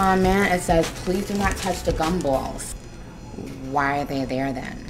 Oh man, it says, please do not touch the gumballs. Why are they there then?